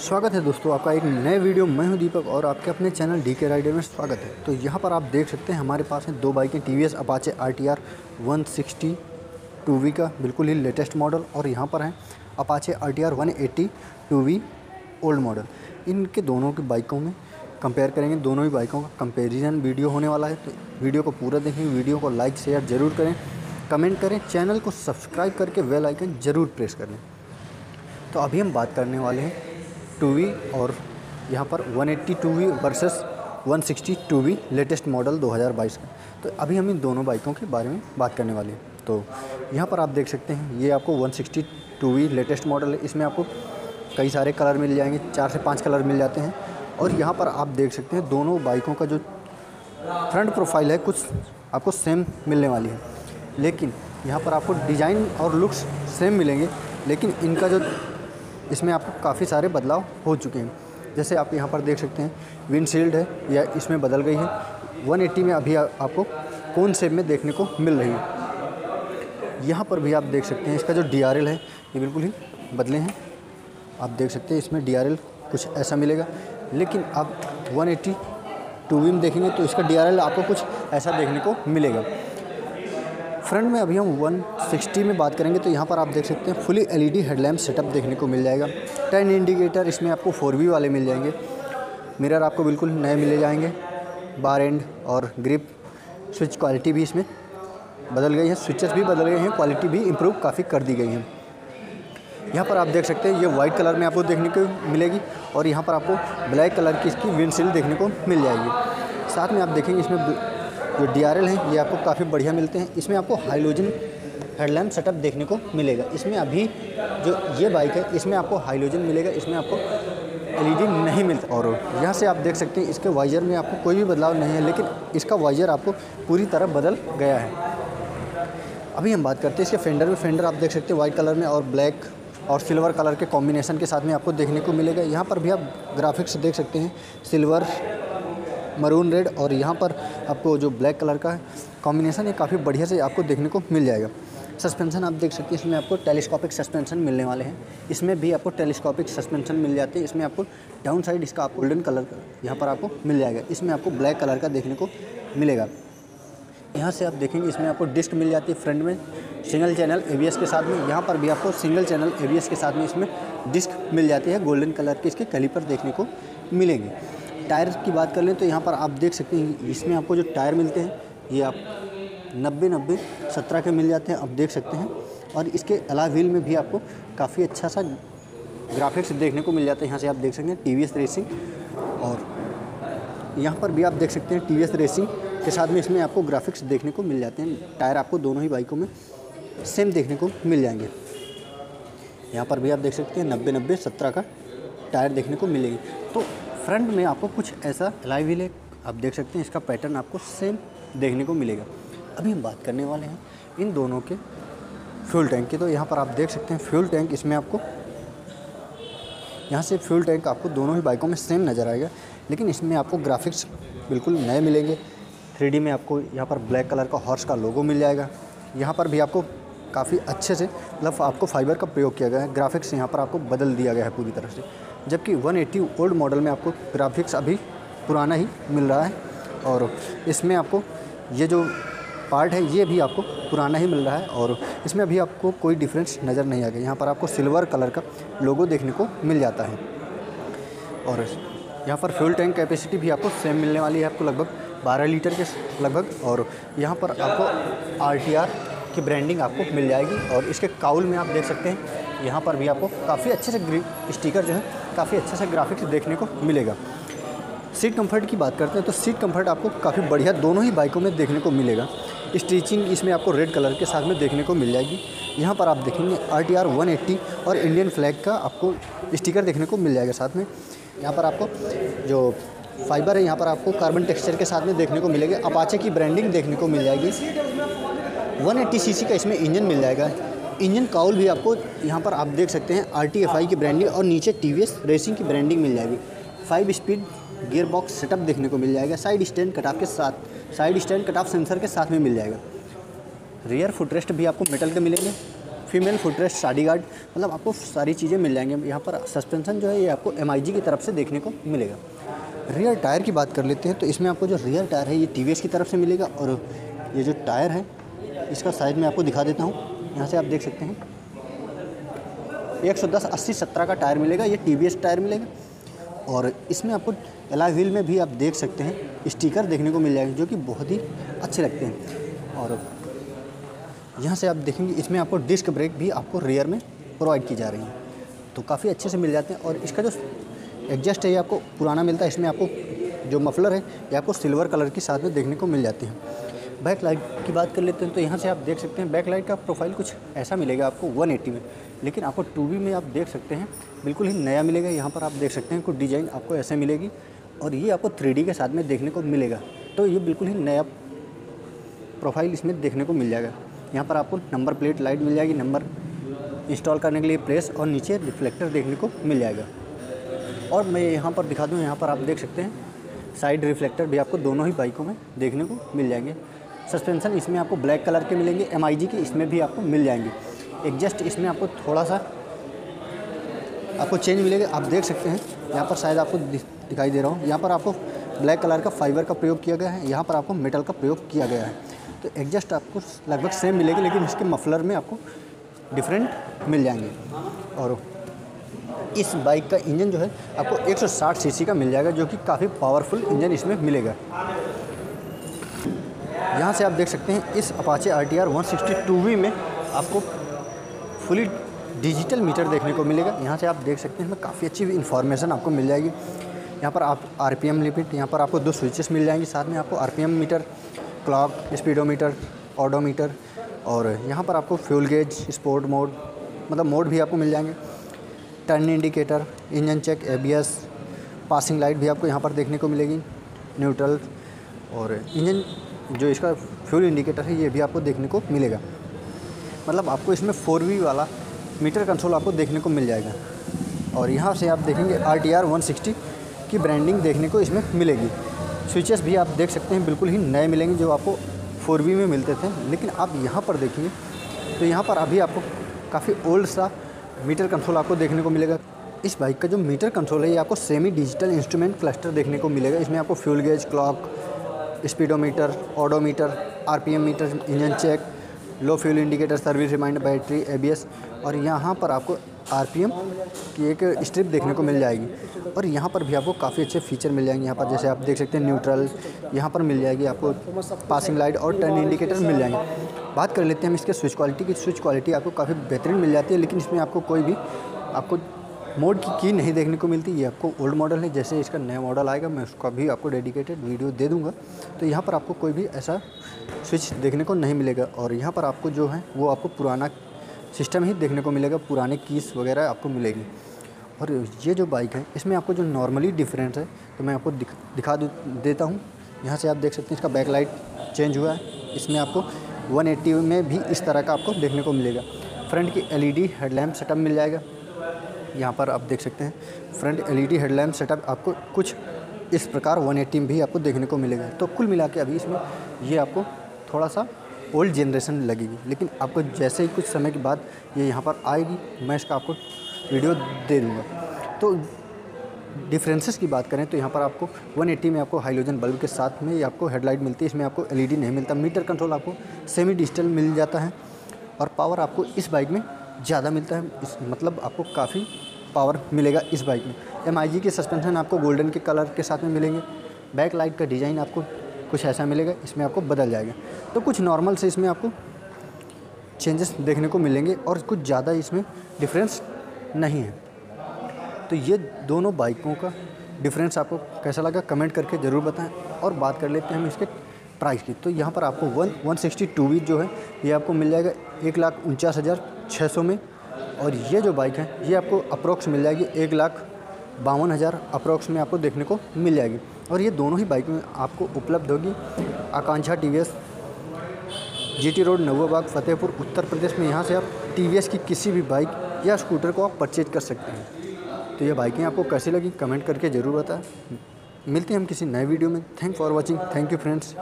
स्वागत है दोस्तों, आपका एक नए वीडियो मैं हूँ दीपक और आपके अपने चैनल डी के राइडर में स्वागत है। तो यहाँ पर आप देख सकते हैं, हमारे पास हैं दो बाइकें T V S Apache R T R one sixty, two V का बिल्कुल ही लेटेस्ट मॉडल और यहाँ पर हैं Apache R T R one eighty, two V old model. इनके दोनों की बाइकों में कंपेयर करेंगे, दोनों ही बाइकों का कंपेरिजन वीडियो होने वाला है। तो वीडियो को पूरा देखें, वीडियो को लाइक, शेयर ज़रूर करें, कमेंट करें, चैनल को सब्सक्राइब करके बेल आइकन ज़रूर प्रेस कर लें। तो अभी हम बात करने वाले हैं टू वी और यहाँ पर 180 two V versus 160 two latest model 2022 का। तो अभी हम इन दोनों बाइकों के बारे में बात करने वाले हैं। तो यहाँ पर आप देख सकते हैं, ये आपको 160 टू लेटेस्ट मॉडल है। इसमें आपको कई सारे कलर मिल जाएँगे, चार से पाँच कलर मिल जाते हैं। और यहाँ पर आप देख सकते हैं, दोनों बाइकों का जो फ्रंट प्रोफ़ाइल है, कुछ आपको सेम मिलने वाली है। लेकिन यहाँ पर आपको डिज़ाइन और लुक्स सेम मिलेंगे, लेकिन इनका जो इसमें आपको काफ़ी सारे बदलाव हो चुके हैं। जैसे आप यहाँ पर देख सकते हैं विंडशील्ड है या इसमें बदल गई है। 180 में अभी आ, आपको कौन शेप में देखने को मिल रही है। यहाँ पर भी आप देख सकते हैं इसका जो डीआरएल है ये बिल्कुल ही बदले हैं। आप देख सकते हैं इसमें डीआरएल कुछ ऐसा मिलेगा। लेकिन आप 180 टू वी में देखेंगे तो इसका डीआरएल आपको कुछ ऐसा देखने को मिलेगा। फ्रंट में अभी हम 160 में बात करेंगे तो यहाँ पर आप देख सकते हैं फुली एलईडी हेडलैम्प सेटअप देखने को मिल जाएगा। टेन इंडिकेटर इसमें आपको फोर वी वाले मिल जाएँगे। मिरर आपको बिल्कुल नए मिले जाएँगे। बार एंड और ग्रिप स्विच क्वालिटी भी इसमें बदल गई है। स्विचेस भी बदल गए हैं क्वालिटी भी इम्प्रूव काफ़ी कर दी गई है। यहाँ पर आप देख सकते हैं, ये वाइट कलर में आपको देखने को मिलेगी और यहाँ पर आपको ब्लैक कलर की इसकी विंडशील्ड देखने को मिल जाएगी। साथ में आप देखेंगे, इसमें जो डी हैं, ये आपको काफ़ी बढ़िया मिलते हैं। इसमें आपको हाइलोजन हेडलैम्प सेटअप देखने को मिलेगा। इसमें अभी जो ये बाइक है, इसमें आपको हाइलोजन मिलेगा, इसमें आपको एलईडी नहीं मिलता। और यहाँ से आप देख सकते हैं, इसके वाइजर में आपको कोई भी बदलाव नहीं है, लेकिन इसका वाइजर आपको पूरी तरह बदल गया है। अभी हम बात करते हैं इसके फेंडर में फेंडर आप देख सकते हैं वाइट कलर में और ब्लैक और सिल्वर कलर के कॉम्बिनेशन के साथ में आपको देखने को मिलेगा। यहाँ पर भी आप ग्राफिक्स देख सकते हैं सिल्वर मरून रेड और यहाँ पर आपको जो ब्लैक कलर का है कॉम्बिनेशन ये काफ़ी बढ़िया से आपको देखने को मिल जाएगा। सस्पेंशन आप देख सकते हैं, इसमें आपको टेलीस्कोपिक सस्पेंशन मिलने वाले हैं। इसमें भी आपको टेलीस्कोपिक सस्पेंशन मिल जाते हैं। इसमें आपको डाउन साइड इसका आपको गोल्डन कलर का यहाँ पर आपको मिल जाएगा। इसमें आपको ब्लैक कलर का देखने को मिलेगा। यहाँ से आप देखेंगे, इसमें आपको डिस्क मिल जाती है फ्रंट में सिंगल चैनल ए के साथ में। यहाँ पर भी आपको सिंगल चैनल ए के साथ में इसमें डिस्क मिल जाती है गोल्डन कलर के इसके कैलिपर देखने को मिलेंगे। टायर की बात कर लें तो यहाँ पर आप देख सकते हैं इसमें आपको जो टायर मिलते हैं, ये आप नब्बे नब्बे सत्रह के मिल जाते हैं, आप देख सकते हैं। और इसके अला व्हील में भी आपको काफ़ी अच्छा सा ग्राफिक्स देखने को मिल जाता है। यहाँ से आप देख सकते हैं टी रेसिंग और यहाँ पर भी आप देख सकते हैं टी रेसिंग के साथ में इसमें आपको ग्राफिक्स देखने को मिल जाते हैं। टायर आपको दोनों ही बाइकों में सेम देखने को मिल जाएँगे। यहाँ पर भी आप देख सकते हैं नब्बे नब्बे सत्रह का टायर देखने को मिलेगी। तो फ्रंट में आपको कुछ ऐसा लाइव व्हील है आप देख सकते हैं, इसका पैटर्न आपको सेम देखने को मिलेगा। अभी हम बात करने वाले हैं इन दोनों के फ्यूल टैंक की। तो यहाँ पर आप देख सकते हैं फ्यूल टैंक, इसमें आपको यहाँ से फ्यूल टैंक आपको दोनों ही बाइकों में सेम नज़र आएगा, लेकिन इसमें आपको ग्राफिक्स बिल्कुल नए मिलेंगे। थ्री में आपको यहाँ पर ब्लैक कलर का हॉर्स का लोगो मिल जाएगा। यहाँ पर भी आपको काफ़ी अच्छे से मतलब आपको फाइबर का प्रयोग किया गया है। ग्राफिक्स यहाँ पर आपको बदल दिया गया है पूरी तरह से। जबकि 180 ओल्ड मॉडल में आपको ग्राफिक्स अभी पुराना ही मिल रहा है और इसमें आपको ये जो पार्ट है, ये भी आपको पुराना ही मिल रहा है और इसमें अभी आपको कोई डिफरेंस नज़र नहीं आ गया। यहाँ पर आपको सिल्वर कलर का लोगो देखने को मिल जाता है। और यहाँ पर फ्यूल टैंक कैपेसिटी भी आपको सेम मिलने वाली है। आपको लगभग 12 लीटर के लगभग और यहाँ पर आपको आरटीआर की ब्रांडिंग आपको मिल जाएगी और इसके काउल में आप देख सकते हैं, यहाँ पर भी आपको काफ़ी अच्छे से स्टिकर जो है, काफ़ी अच्छे से ग्राफिक्स देखने को मिलेगा। सीट कंफर्ट की बात करते हैं तो सीट कंफर्ट आपको काफ़ी बढ़िया दोनों ही बाइकों में देखने को मिलेगा। स्टिचिंग इसमें आपको रेड कलर के साथ में देखने को मिल जाएगी। यहाँ पर आप देखेंगे R T R one eighty और इंडियन फ्लैग का आपको स्टिकर देखने को मिल जाएगा साथ में। यहाँ पर आपको जो फाइबर है, यहाँ पर आपको कार्बन टेक्सचर के साथ में देखने को मिलेगा। अपाचे की ब्रांडिंग देखने को मिल जाएगी। 180 सीसी का इसमें इंजन मिल जाएगा। इंजन काउल भी आपको यहाँ पर आप देख सकते हैं आरटीएफआई की ब्रांडिंग और नीचे टीवीएस रेसिंग की ब्रांडिंग मिल जाएगी। Five speed gear box setup देखने को मिल जाएगा। साइड स्टैंड कटाफ के साथ साइड स्टैंड कटाफ सेंसर के साथ में मिल जाएगा। रियर फुटरेस्ट भी आपको मेटल के मिलेंगे। फीमेल फुटरेस्ट साडी गार्ड मतलब आपको सारी चीज़ें मिल जाएँगी। यहाँ पर सस्पेंसन जो है, ये आपको एमआईजी की तरफ़ से देखने को मिलेगा। रियर टायर की बात कर लेते हैं तो इसमें आपको जो रियर टायर है, ये टीवीएस की तरफ़ से मिलेगा और ये जो टायर है इसका साइज़ मैं आपको दिखा देता हूँ। यहाँ से आप देख सकते हैं। एक सौ दस अस्सी सत्रह का टायर मिलेगा, ये टी टायर मिलेगा। और इसमें आपको एलाई व्हील में भी आप देख सकते हैं, स्टिकर देखने को मिल जाएँगे, जो कि बहुत ही अच्छे लगते हैं। और यहाँ से आप देखेंगे, इसमें आपको डिस्क ब्रेक भी आपको रेयर में प्रोवाइड की जा रही है। तो काफ़ी अच्छे से मिल जाते हैं। और इसका जो एडजस्ट है, ये आपको पुराना मिलता है, इसमें आपको जो मफलर है, ये आपको सिल्वर कलर के साथ में देखने को मिल जाती हैं। बैक लाइट की बात कर लेते हैं तो यहाँ से आप देख सकते हैं बैक लाइट का प्रोफ़ाइल कुछ ऐसा मिलेगा आपको 180 में। लेकिन आपको टू में आप देख सकते हैं, बिल्कुल ही नया मिलेगा। यहाँ पर आप देख सकते हैं, कुछ डिज़ाइन आपको ऐसे मिलेगी और ये आपको थ्री के साथ में देखने को मिलेगा। तो ये बिल्कुल ही नया प्रोफ़ाइल इसमें देखने को मिल जाएगा। यहाँ पर आपको नंबर प्लेट लाइट मिल जाएगी, नंबर इंस्टॉल करने के लिए प्रेस और नीचे रिफ्लेक्टर देखने को मिल जाएगा। और मैं यहाँ पर दिखा दूँ, यहाँ पर आप देख सकते हैं, साइड रिफ्लेक्टर भी आपको दोनों ही बाइकों में देखने को मिल जाएँगे। सस्पेंसन इसमें आपको ब्लैक कलर के मिलेंगे MIG के इसमें भी आपको मिल जाएँगे। एग्जस्ट इसमें आपको थोड़ा सा आपको चेंज मिलेगा, आप देख सकते हैं। यहाँ पर शायद आपको दिखाई दे रहा हूँ। यहाँ पर आपको ब्लैक कलर का फाइबर का प्रयोग किया गया है। यहाँ पर आपको मेटल का प्रयोग किया गया है। तो एग्जस्ट आपको लगभग सेम मिलेगी, लेकिन इसके मफलर में आपको डिफरेंट मिल जाएँगे। और इस बाइक का इंजन जो है, आपको 160 सीसी का मिल जाएगा, जो कि काफ़ी पावरफुल इंजन इसमें मिलेगा। यहाँ से आप देख सकते हैं, इस Apache R T R one sixty two V में आपको फुली डिजिटल मीटर देखने को मिलेगा। यहाँ से आप देख सकते हैं इसमें काफ़ी अच्छी इन्फॉर्मेशन आपको मिल जाएगी। यहाँ पर आप आर पी एम लिमिट यहाँ पर आपको दो स्विचेस मिल जाएँगे, साथ में आपको R P M meter clock speedometer odometer और यहाँ पर आपको फ्यूल गेज स्पोर्ट मोड मतलब मोड भी आपको मिल जाएँगे। Turn indicator engine check ABS passing light भी आपको यहाँ पर देखने को मिलेगी न्यूट्रल और इंजन जो इसका फ्यूल इंडिकेटर है, ये भी आपको देखने को मिलेगा। मतलब आपको इसमें फोर वी वाला मीटर कंट्रोल आपको देखने को मिल जाएगा। और यहाँ से आप देखेंगे R T R one sixty की ब्रांडिंग देखने को इसमें मिलेगी। स्विचेस भी आप देख सकते हैं, बिल्कुल ही नए मिलेंगे जो आपको फोर वी में मिलते थे। लेकिन आप यहाँ पर देखिए तो यहाँ पर अभी आपको काफ़ी ओल्ड सा मीटर कंट्रोल आपको देखने को मिलेगा। इस बाइक का जो मीटर कंट्रोल है, ये आपको सेमी डिजिटल इंस्ट्रूमेंट क्लस्टर देखने को मिलेगा। इसमें आपको fuel gauge clock speedometer odometer RPM meter, engine check, low fuel indicator, service reminder, battery ABS और यहाँ पर आपको आरपीएम की एक स्ट्रिप देखने को मिल जाएगी। और यहाँ पर भी आपको काफ़ी अच्छे फीचर मिल जाएँगे। यहाँ पर जैसे आप देख सकते हैं न्यूट्रल, यहाँ पर मिल जाएगी आपको पासिंग लाइट और टर्न इंडिकेटर मिल जाएँगे। बात कर लेते हैं हम इसके स्विच क्वालिटी की। स्विच क्वालिटी आपको काफ़ी बेहतरीन मिल जाती है, लेकिन इसमें आपको कोई भी, आपको मोड की की नहीं देखने को मिलती ये आपको ओल्ड मॉडल है जैसे इसका नया मॉडल आएगा मैं उसका भी आपको डेडिकेटेड वीडियो दे दूँगा। तो यहाँ पर आपको कोई भी ऐसा स्विच देखने को नहीं मिलेगा और यहाँ पर आपको जो है वो आपको पुराना सिस्टम ही देखने को मिलेगा पुराने कीस वगैरह आपको मिलेगी। और ये जो बाइक है इसमें आपको जो नॉर्मली डिफरेंस है तो मैं आपको दिख, दिखा देता हूँ। यहाँ से आप देख सकते हैं इसका बैक लाइट चेंज हुआ है इसमें आपको 180 में भी इस तरह का आपको देखने को मिलेगा। फ्रंट की एलईडी हेडलैम्प सेटअप मिल जाएगा यहाँ पर आप देख सकते हैं। फ्रंट एलईडी हेडलैम्प सेटअप आपको कुछ इस प्रकार 180 भी आपको देखने को मिलेगा। तो कुल मिला के अभी इसमें ये आपको थोड़ा सा ओल्ड जनरेशन लगेगी। लेकिन आपको जैसे ही कुछ समय के बाद ये यहाँ पर आएगी, मैं इसका आपको वीडियो दे दूँगा। तो डिफरेंसेस की बात करें तो यहाँ पर आपको 180 में आपको हाइलोजन बल्ब के साथ में ये आपको हेडलाइट मिलती है। इसमें आपको एलईडी नहीं मिलता। मीटर कंट्रोल आपको सेमी डिजिटल मिल जाता है और पावर आपको इस बाइक में ज़्यादा मिलता है। इस मतलब आपको काफ़ी पावर मिलेगा इस बाइक में। एमआईजी के सस्पेंशन आपको गोल्डन के कलर के साथ में मिलेंगे। बैक लाइट का डिज़ाइन आपको कुछ ऐसा मिलेगा, इसमें आपको बदल जाएगा। तो कुछ नॉर्मल से इसमें आपको चेंजेस देखने को मिलेंगे और कुछ ज़्यादा इसमें डिफरेंस नहीं है। तो ये दोनों बाइकों का डिफरेंस आपको कैसा लगा कमेंट करके ज़रूर बताएँ और बात कर लेते हैं हम इसके प्राइस की। तो यहाँ पर आपको one one sixty two V जो है, ये आपको मिल जाएगा एक लाख उनचास हज़ार छः सौ में। और ये जो बाइक है, ये आपको अप्रोक्स मिल जाएगी एक लाख बावन हज़ार अप्रोक्स में आपको देखने को मिल जाएगी। और ये दोनों ही बाइक में आपको उपलब्ध होगी Akanksha T V G T road Nawabagh Fatehpur, Uttar Pradesh में। यहाँ से आप टीवीएस की किसी भी बाइक या स्कूटर को आप परचेज कर सकते हैं। तो ये बाइकें आपको कैसी लगी, कमेंट करके ज़रूर बताएँ। मिलते हैं हम किसी नए वीडियो में। Thank for watching. Thank you friends.